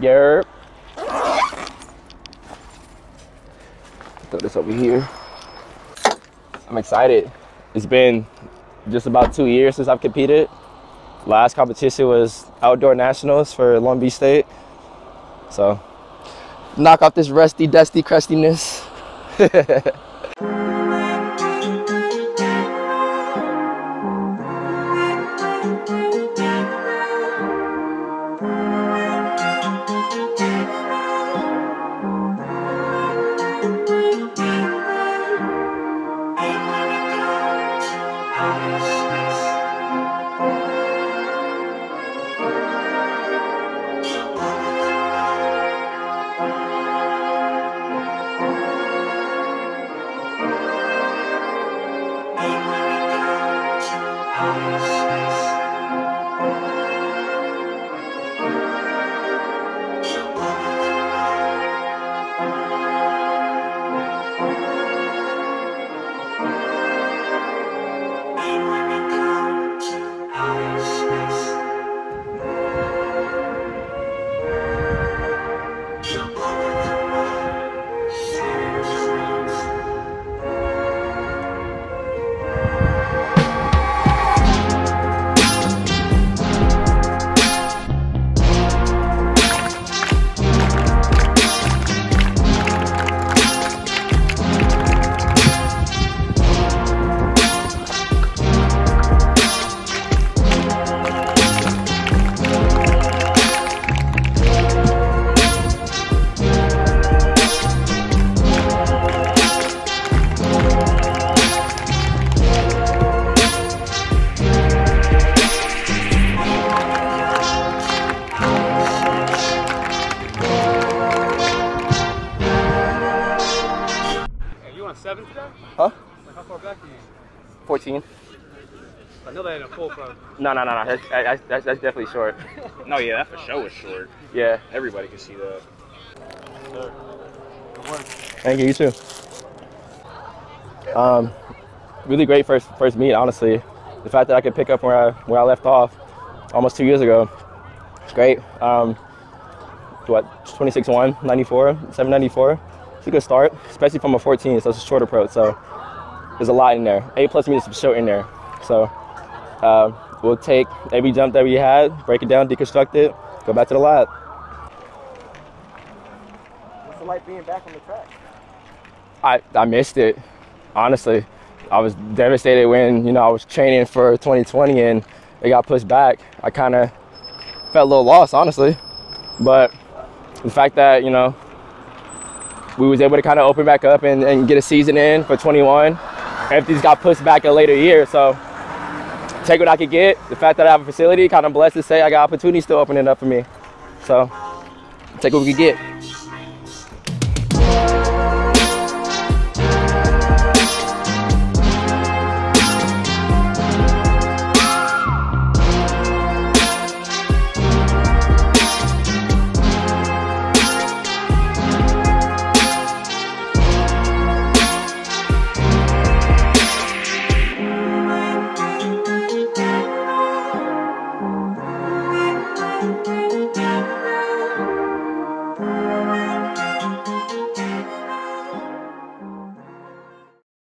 Yerp. Throw this over here. I'm excited. It's been just about two years since I've competed. Last competition was outdoor nationals for Long Beach State. So knock off this rusty, dusty crustiness. seven today? Huh? Like how far back are you? 14. I know that ain't a full pro. No, no, no, no. That's, that's, that's, that's definitely short. No, yeah, that for sure was short. Yeah. Everybody can see that. Thank you. You too. Um, really great first first meet. Honestly, the fact that I could pick up where I where I left off almost two years ago, it's great. Um, what 26-1, 94, 794. It's a good start, especially from a 14. So it's a short approach. So there's a lot in there. Eight plus meters of short in there. So uh, we'll take every jump that we had, break it down, deconstruct it, go back to the lab. What's it like being back on the track? I, I missed it, honestly. I was devastated when, you know, I was training for 2020 and it got pushed back. I kind of felt a little lost, honestly. But the fact that, you know, we was able to kind of open back up and, and get a season in for 21. Everything's got pushed back a later year, so take what I could get. The fact that I have a facility, kind of blessed to say I got opportunities still opening up for me. So take what we could get.